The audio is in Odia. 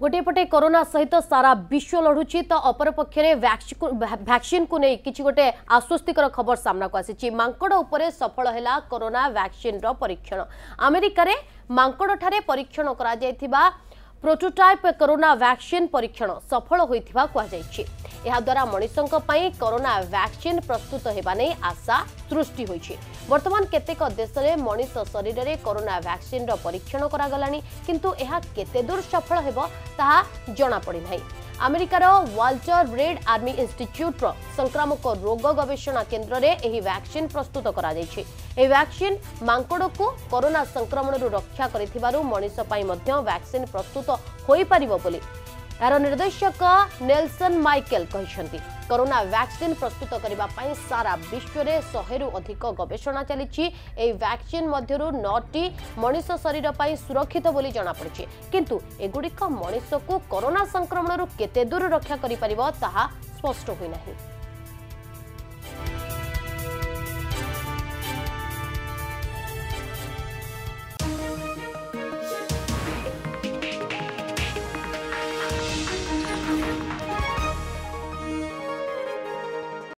ଗୋଟିଏ ପଟେ କରୋନା ସହିତ ସାରା ବିଶ୍ୱ ଲଢୁଛି ତ ଅପରପକ୍ଷରେ ଭ୍ୟାକ୍ସିନକୁ ନେଇ କିଛି ଗୋଟେ ଆଶ୍ୱସ୍ତିକର ଖବର ସାମ୍ନାକୁ ଆସିଛି। ମାଙ୍କଡ ଉପରେ ସଫଳ ହେଲା କରୋନା ଭ୍ୟାକ୍ସିନର ପରୀକ୍ଷଣ। ଆମେରିକାରେ ମାଙ୍କଡଠାରେ ପରୀକ୍ଷଣ କରାଯାଇଥିବା ପ୍ରୋଟୋଟାଇପ୍ କରୋନା ଭ୍ୟାକ୍ସିନ ପରୀକ୍ଷଣ ସଫଳ ହୋଇଥିବା କୁହାଯାଇଛି। ଏହାଦ୍ୱାରା ମଣିଷଙ୍କ ପାଇଁ କରୋନା ଭ୍ୟାକ୍ସିନ ପ୍ରସ୍ତୁତ ହେବା ନେଇ ଆଶା ସୃଷ୍ଟି ହୋଇଛି ବର୍ତ୍ତମାନ କେତେକ ଦେଶରେ ମଣିଷ ଶରୀରରେ କରୋନା ଭ୍ୟାକ୍ସିନର ପରୀକ୍ଷଣ କରାଗଲାଣି କିନ୍ତୁ ଏହା କେତେ ଦୂର ସଫଳ ହେବ ତାହା ଜଣାପଡ଼ିନାହିଁ ଆମେରିକାର ୱାଲ୍ଟର ରେଡ୍ ଆର୍ମି ଇନ୍ଷ୍ଟିଚ୍ୟୁଟ୍ର ସଂକ୍ରାମକ ରୋଗ ଗବେଷଣା କେନ୍ଦ୍ରରେ ଏହି ଭ୍ୟାକ୍ସିନ ପ୍ରସ୍ତୁତ କରାଯାଇଛି ଏହି ଭ୍ୟାକ୍ସିନ ମାଙ୍କଡକୁ କରୋନା ସଂକ୍ରମଣରୁ ରକ୍ଷା କରିଥିବାରୁ ମଣିଷ ପାଇଁ ମଧ୍ୟ ଭ୍ୟାକ୍ସିନ ପ୍ରସ୍ତୁତ ହୋଇପାରିବ ବୋଲି ଏହାର ନିର୍ଦ୍ଦେଶକ ନେଲସନ ମାଇକେଲ କହିଛନ୍ତି କରୋନା ଭ୍ୟାକ୍ସିନ ପ୍ରସ୍ତୁତ କରିବା ପାଇଁ ସାରା ବିଶ୍ୱରେ ଶହେରୁ ଅଧିକ ଗବେଷଣା ଚାଲିଛି। ଏହି ଭ୍ୟାକ୍ସିନ ମଧ୍ୟରୁ ନଅଟି ମଣିଷ ଶରୀର ପାଇଁ ସୁରକ୍ଷିତ ବୋଲି ଜଣାପଡ଼ିଛି। କିନ୍ତୁ ଏଗୁଡ଼ିକ ମଣିଷକୁ କରୋନା ସଂକ୍ରମଣରୁ କେତେ ଦୂର ରକ୍ଷା କରିପାରିବ ତାହା ସ୍ପଷ୍ଟ ହୋଇନାହିଁ।